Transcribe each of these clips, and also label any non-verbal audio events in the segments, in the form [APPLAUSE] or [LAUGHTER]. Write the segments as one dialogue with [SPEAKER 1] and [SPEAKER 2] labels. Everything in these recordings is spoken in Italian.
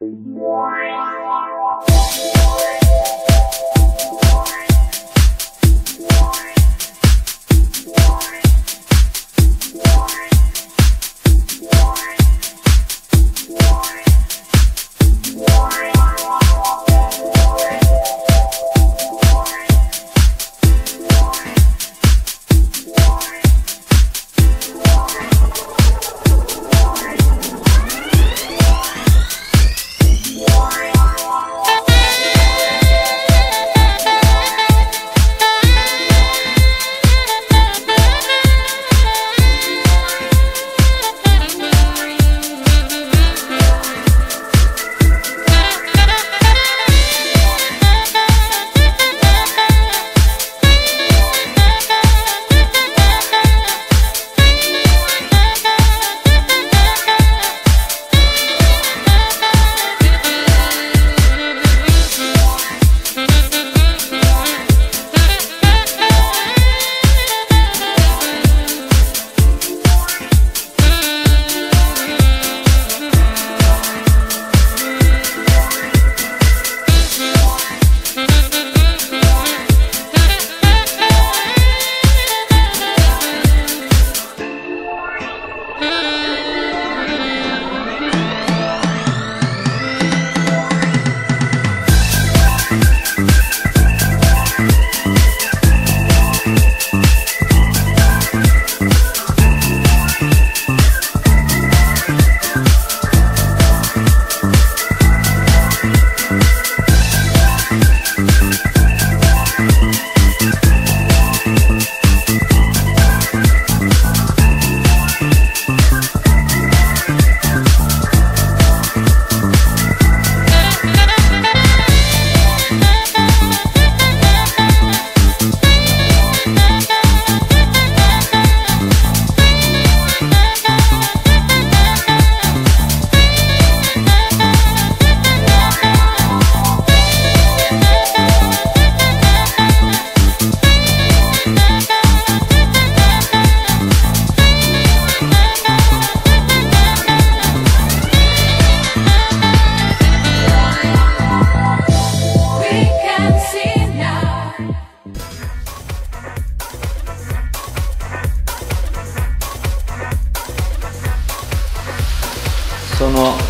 [SPEAKER 1] Bye.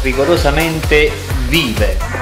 [SPEAKER 1] Rigorosamente vive.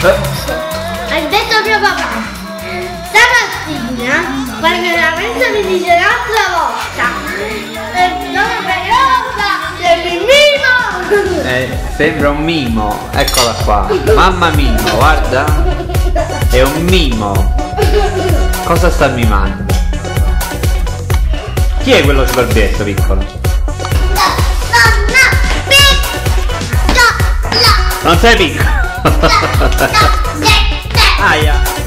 [SPEAKER 2] Ha detto mio papà. Stamattina, praticamente Adesso mi dice un'altra volta. Eh, non è sei mimo.
[SPEAKER 3] Eh, sembra un mimo, eccola qua. Mamma mimo, guarda. È un mimo. Cosa sta mimando? Chi è quello sbarbietto piccolo?
[SPEAKER 2] No, no, no, pic- no, no,
[SPEAKER 3] Non sei piccolo? [LAUGHS]
[SPEAKER 2] 哎
[SPEAKER 3] 呀。